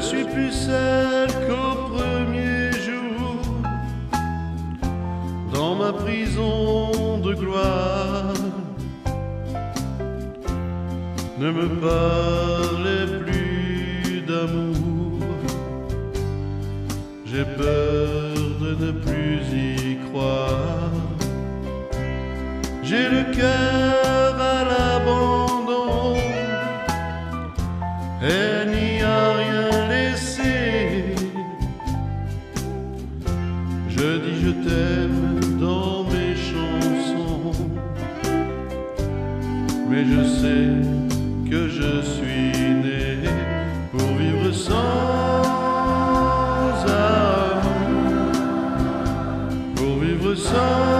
celle qu'au premier jour, dans ma prison de gloire, ne me parlait plus d'amour. J'ai peur de ne plus y croire. J'ai le cœur Je dis je t'aime dans mes chansons. Mais je sais que je suis né pour vivre sans amour. Pour vivre sans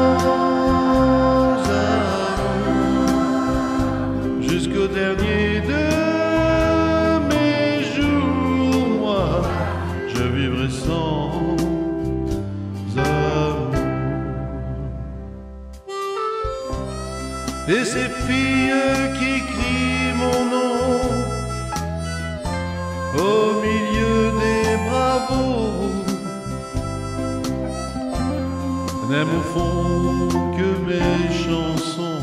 Et ces filles qui crient mon nom au milieu des bravos. N'aiment au fond que mes chansons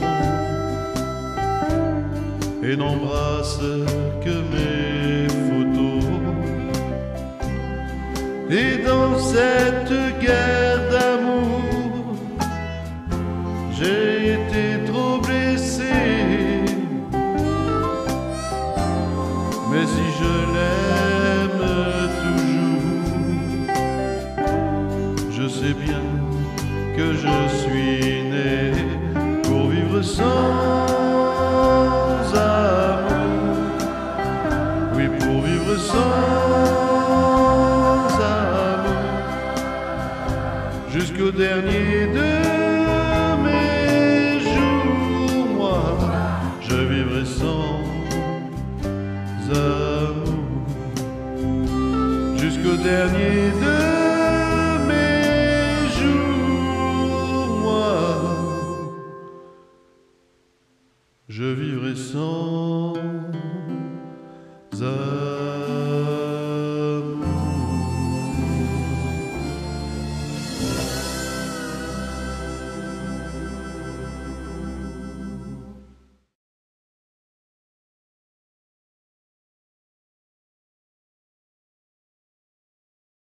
et n'embrassent que mes je suis né pour vivre sans amour. Oui, pour vivre sans amour jusqu'au dernier de mes jours, moi, je vivrai sans amour jusqu'au dernier de je vivrai sans